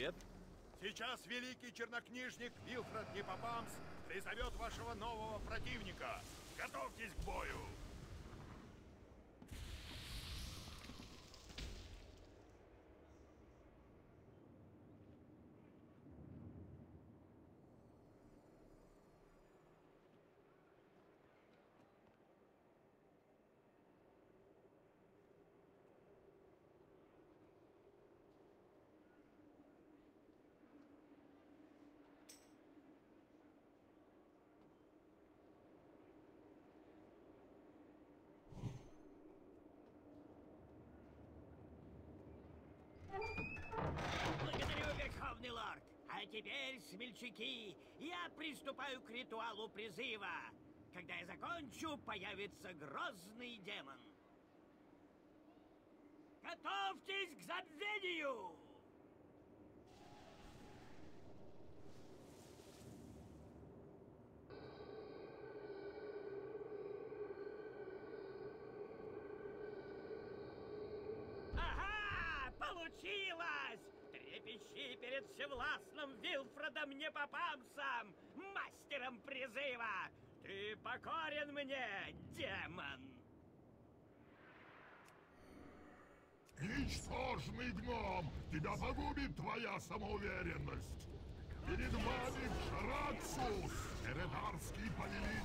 Привет. Сейчас великий чернокнижник Вилфред Непопамс призовет вашего нового противника. Готовьтесь к бою! А теперь, смельчаки, я приступаю к ритуалу призыва. Когда я закончу, появится грозный демон. Готовьтесь к забвению! Ага! Получилось! Трепещи перед всевластным Вилфредом Непопамсом, мастером призыва! Ты покорен мне, демон! Ничтожный гном! Тебя погубит твоя самоуверенность! Перед вами Шараксус, эредарский повелитель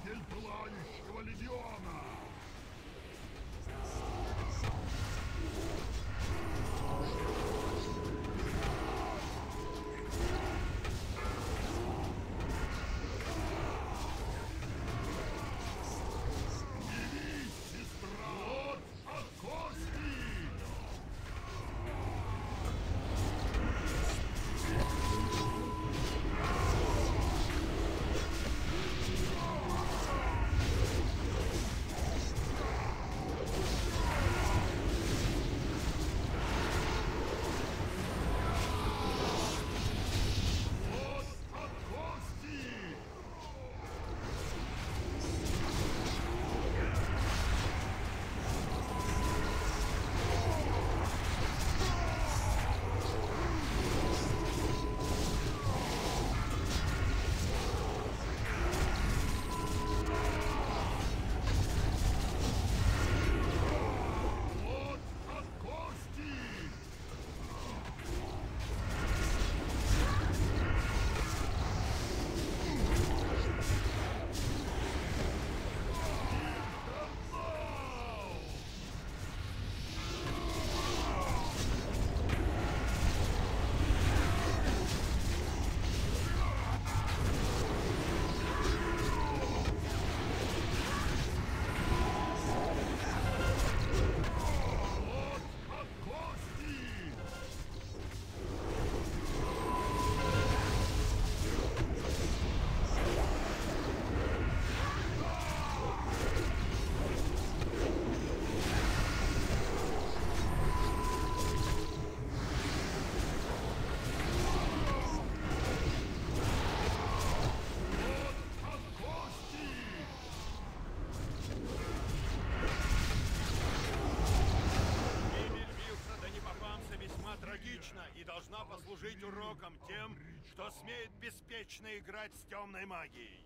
кто смеет беспечно играть с темной магией.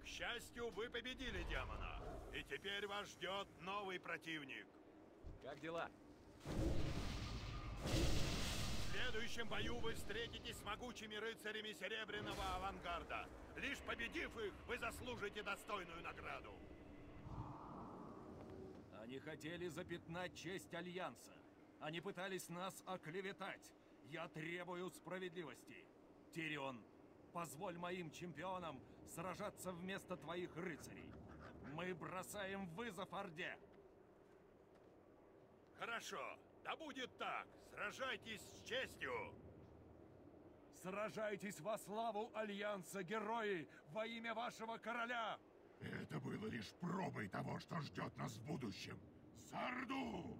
К счастью, вы победили демона, и теперь вас ждет новый противник. Как дела? В следующем бою вы встретитесь с могучими рыцарями Серебряного Авангарда. Лишь победив их, вы заслужите достойную награду. Они хотели запятнать честь Альянса. Они пытались нас оклеветать. Я требую справедливости. Тирион, позволь моим чемпионам сражаться вместо твоих рыцарей. Мы бросаем вызов Орде. Хорошо, да будет так. Сражайтесь с честью. Сражайтесь во славу Альянса, герои, во имя вашего короля! Это было лишь пробой того, что ждет нас в будущем. Сарду!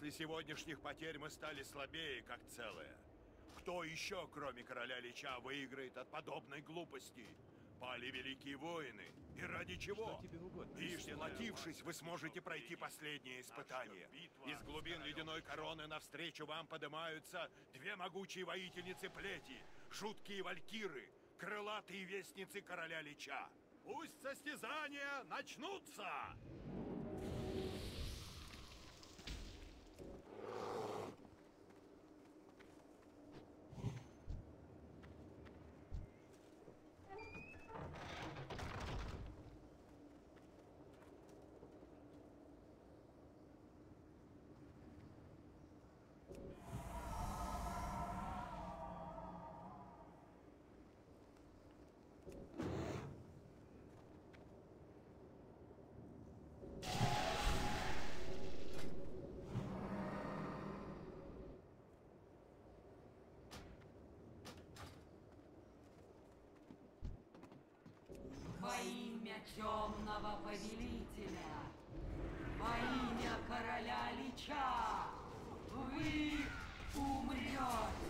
После сегодняшних потерь мы стали слабее, как целое. Кто еще, кроме короля Лича, выиграет от подобной глупости? Пали великие воины. И ради чего? И сплотившись, вы сможете пройти последнее испытание. Из глубин ледяной короны навстречу вам поднимаются две могучие воительницы плети, жуткие валькиры, крылатые вестницы короля Лича. Пусть состязания начнутся! Во имя темного повелителя, во имя короля Лича, вы умрете.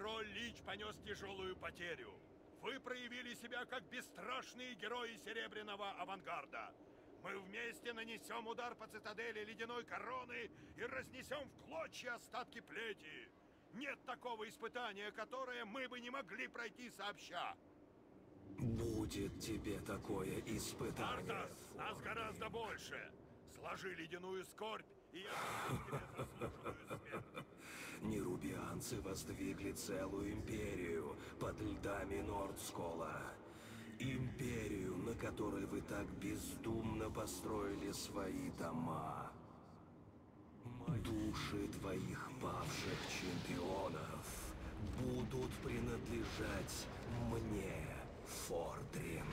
Король Лич понес тяжелую потерю. Вы проявили себя как бесстрашные герои Серебряного авангарда. Мы вместе нанесем удар по цитадели Ледяной Короны и разнесем в клочья остатки плети. Нет такого испытания, которое мы бы не могли пройти сообща. Будет тебе такое испытание. Артас, нас гораздо больше. Сложи ледяную скорбь, и я тебе заслуженную. Нерубианцы воздвигли целую империю под льдами Нордскола. Империю, на которой вы так бездумно построили свои дома. Души твоих павших чемпионов будут принадлежать мне, Фордринг.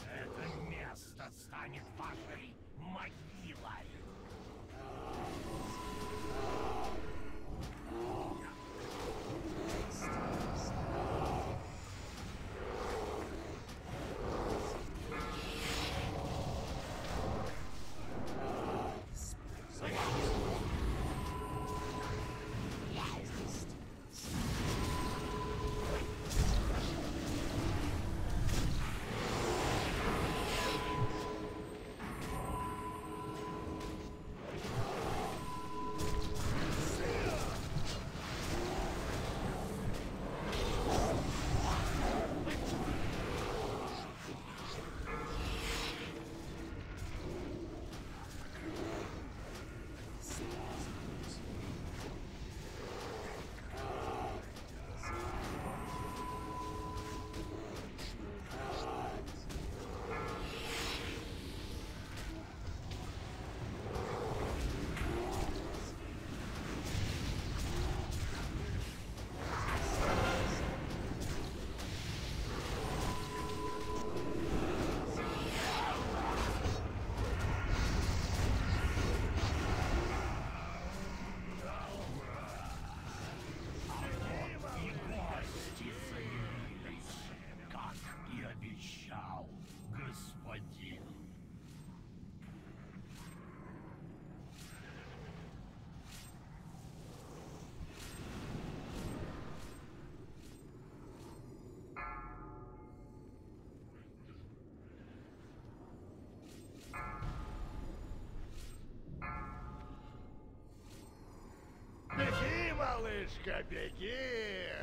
Это место станет вашей могилой. Малышка, беги!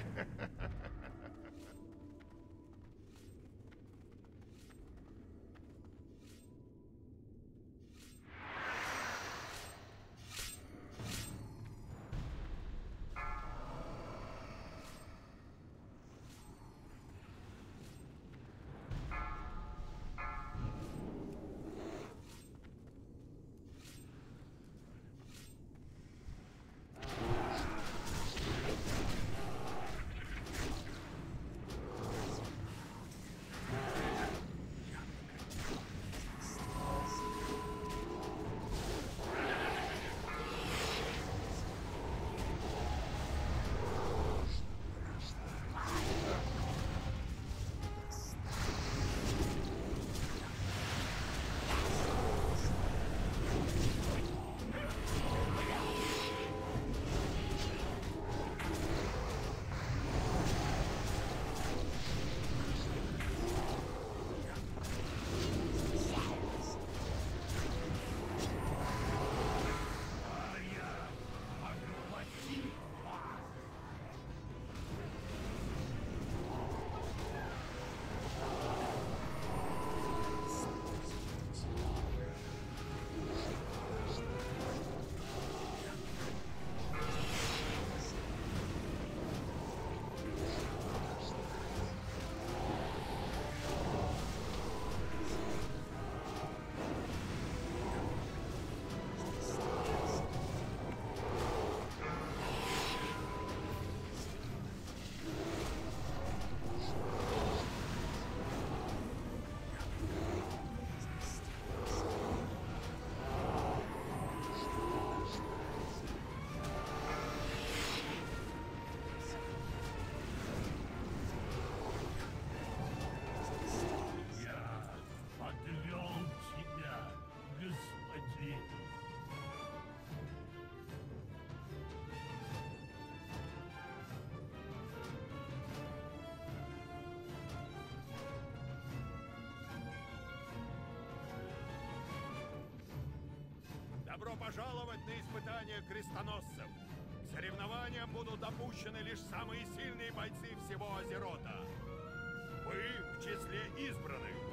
Добро пожаловать на испытание крестоносцев! К соревнованиям будут допущены лишь самые сильные бойцы всего Азерота. Вы в числе избранных.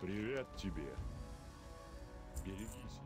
Привет тебе. Берегись.